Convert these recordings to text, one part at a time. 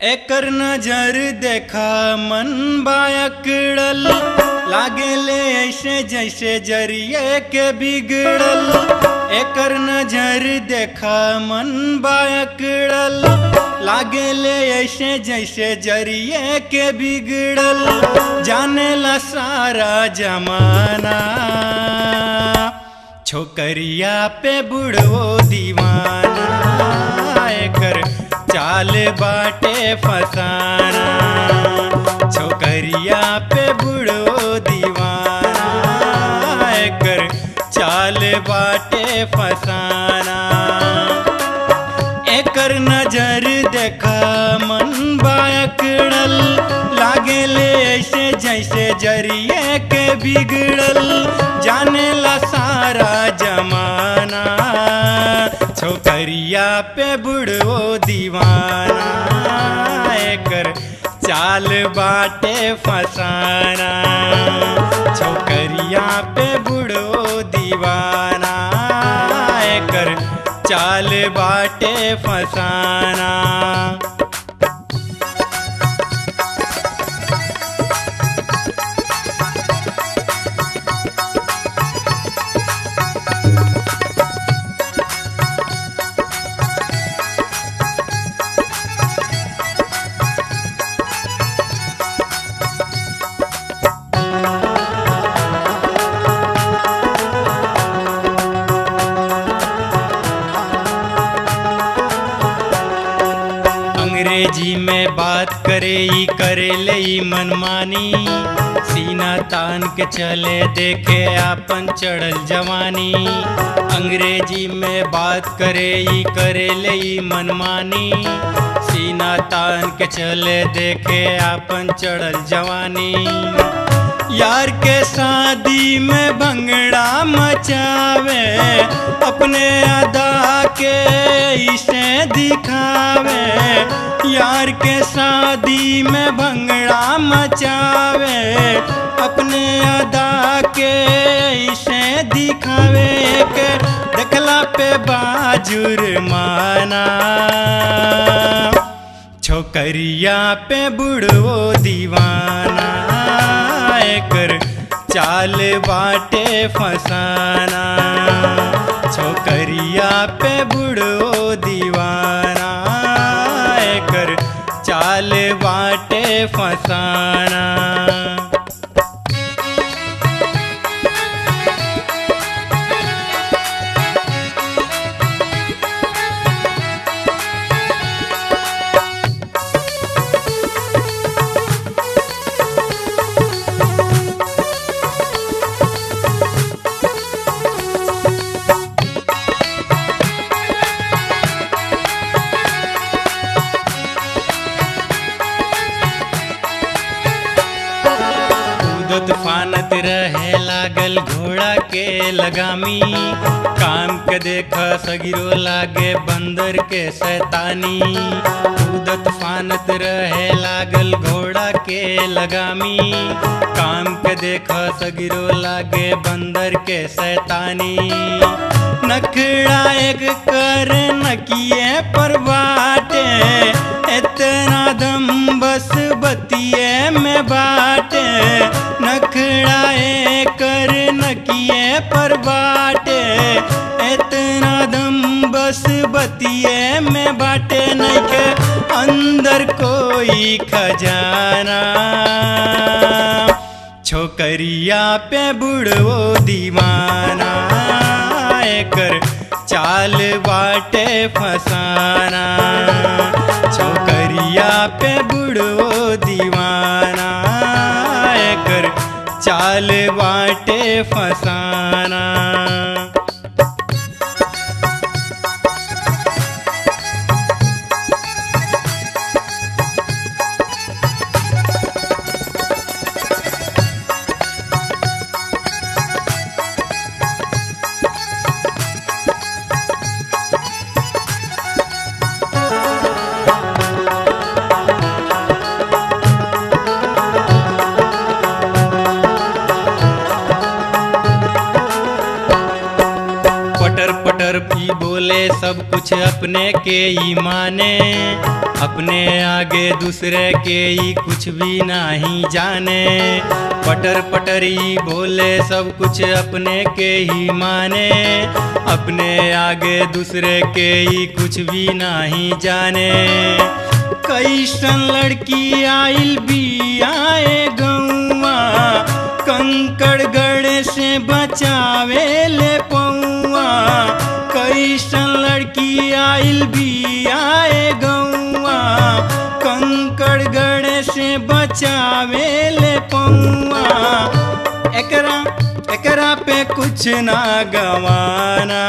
एकर नज़र देखा मन बायकड़ल लागेले ऐसे जैसे ज़रिए के बिगड़ल। एकर नज़र देखा मन बायकड़ल लागेले ऐसे जैसे ज़रिए के बिगड़ल। जाने ला सारा जमाना। छोकरिया पे बुढ़ो दीवाना। एकर चाल बाटे फसाना, छोकरिया पे बुढ़ो दीवाना, एकर चाल बाटे फसाना। एकर नज़र देखा मन बायकड़ल लागेले ऐसे जैसे ज़रिए के बिगड़ल जाने ला सारा जमाना। छोकरिया पे बुढ़ो दीवाना एकर चाल बाटे फसाना। छोकरिया पे बुढ़ो दीवाना एकर चाल बाटे फसाना। अंग्रेज़ी में बात करे ही करे ले ही मनमानी। सीना तान के चले देखे आपन चढ़ल जवानी। अंग्रेज़ी में बात करे ही करे ले मनमानी। सीना तान के चले देखे आपन चढ़ल जवानी। यार के शादी में भंगड़ा मचावे, अपने अदा के इसे दिखावे। यार के शादी में भंगड़ा मचावे, अपने अदा के इसे दिखावे। के दखला पे बाजुर माना। छोकरिया पे बुढ़ो दीवाना। एकर चाल बाटे फसाना। छोकरिया पे बुढ़ो दीवाना। कर चाल बाटे फसाना। के लगामी। काम के देख, सगिरो लागे बंदर के शैतानी। कूदत फानत रहे लागल घोड़ा के लगामी। काम के देखा, सगिरो लागे बंदर के शैतानी। नखड़ा एक कर नकिए पर बाटे इतना दम बस बतिए में बाटे। नखड़ा एक कर नकिए पर बाटे इतना दम बस बतिए में बाटे नहीं के अंदर कोई खजाना। छोकरिया पे बुढ़ो दीवाना, एकर चाल बाटे फसाना। छोकरिया पे बुढ़ो दीवाना चाल बाटे फसाना। बोले सब कुछ अपने के ही माने। अपने आगे दूसरे के ही कुछ भी नहीं जाने। पटर पटरी बोले सब कुछ अपने के ही माने। अपने आगे दूसरे के ही कुछ भी नहीं जाने। कैसन लड़की आइल भी आए गौआ कंकड़गढ़ से बचावे ले पौआ कैसन लड़की आइल भी आए गौआ कंकड़ गड़े से बचावे ले पौआ एकरा एकरा पे कुछ ना गवाना।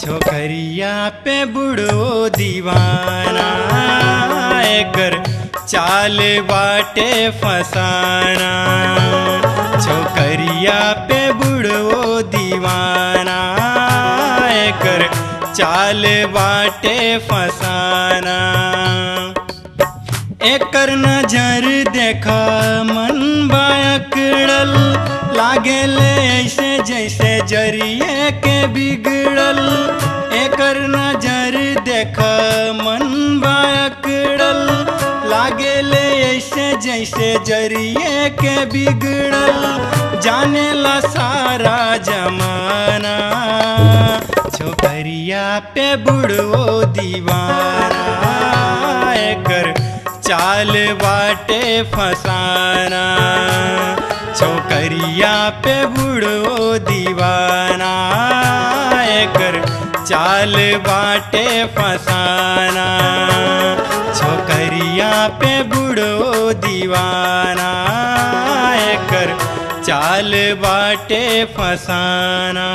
छोकरिया पे बुढ़ो दीवाना। एकर चाल बाटे फसाना। छोकरिया पे बुढ़ो दीवाना। चाल बाटे फसाना। एकर नज़र देखा मन बायकड़ल लागे ले ऐसे जैसे ज़रिए के बिगड़ल। एकर नज़र देखा मन बायकड़ल लागे ले ऐसे जैसे ज़रिए के बिगड़ल। जाने ला सारा जमाना छोकरिया पे बुढ़ो दीवाना, एकर चाल बाटे फसाना। छोकरिया पे बुढ़ो दीवाना, एकर चाल बाटे फसाना। छोकरिया पे बुढ़ो दीवाना, एकर चाल बाटे फसाना।